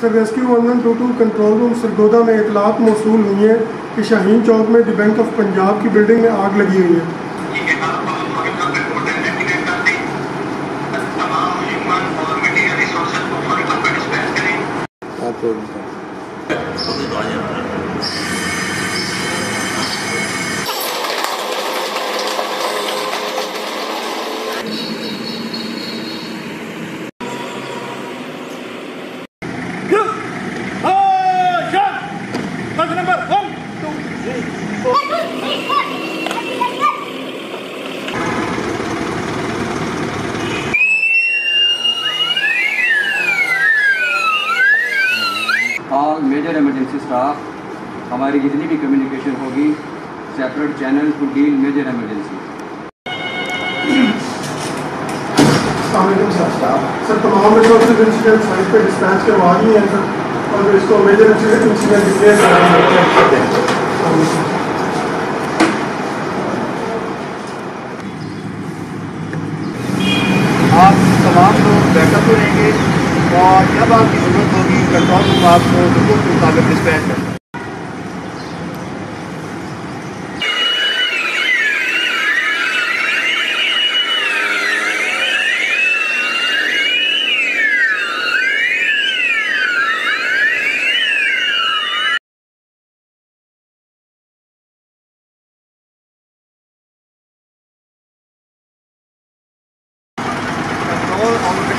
Sir rescue one one two two control room Sargodha میں اطلاعات موصول ہوئی ہیں کہ شاہین چوک میں دی بینک آف پنجاب کی بلڈنگ میں آگ لگی ہوئی ہے آل میجر ایمرجنسی اسٹاف ہماری جتنی بھی کمیونیکیشن ہوگی separate channel to deal major emergency السلام علیکم سر. سر تمام ریسورسز انسیڈنٹ سائٹ پہ ڈسپینس کروا دی ہیں سر. اور اس کو میجر انسیڈنٹ ڈکلیئر کرا آپ تمام لوگ بیک اپ رہیں گے۔ اور جب آپ کی ضرورت ہوگی کنٹرول روم آپ کو بالکل مطابق ڈسپیچ کریں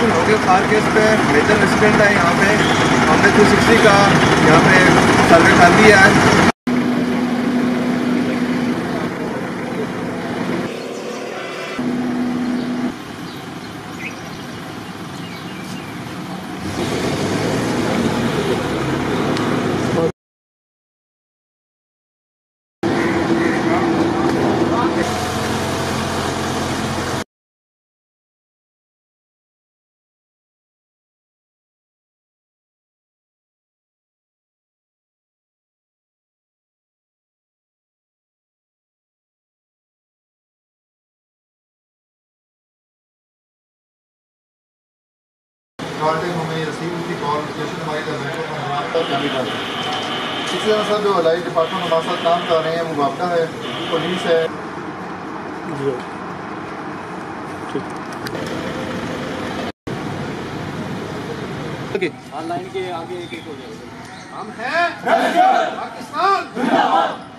جو آن لوکیشن ہو گیا فار کیس پہ میجر انسیڈنٹ ہے یہاں پہ ہم نے ٹو سکسٹی کا یہاں پہ سروے کر دیا ہے کارڈنگ ہمیں رسیو کی کال لوکیشن ہماری دیں اسی طرح سر جو الائی ڈپارٹمنٹ ہمارے ساتھ کام کر رہے ہیں وہ وابطہ ہے پولیس ہے۔ آن لائن کے آگے ایک ایک ہو جائے۔ گا ہم ہیں۔ پاکستان۔